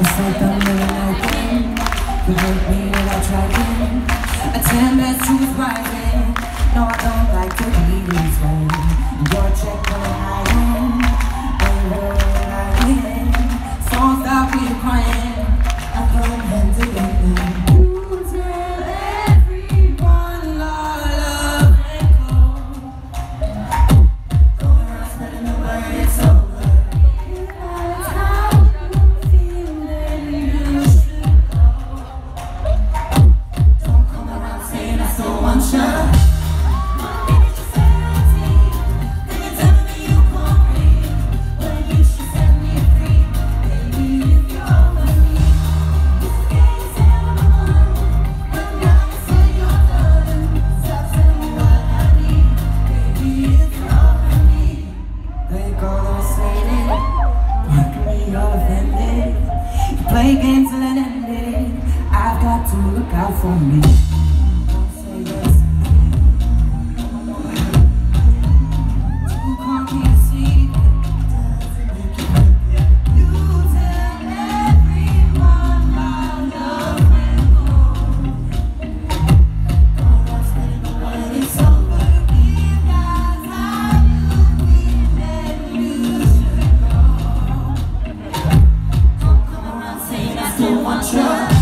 It's like I'm living open. You hurt me without trying. A tempest who's rising. No, I don't like to be this way. Your check on my. Till it ended. I've got to look out for me. one try.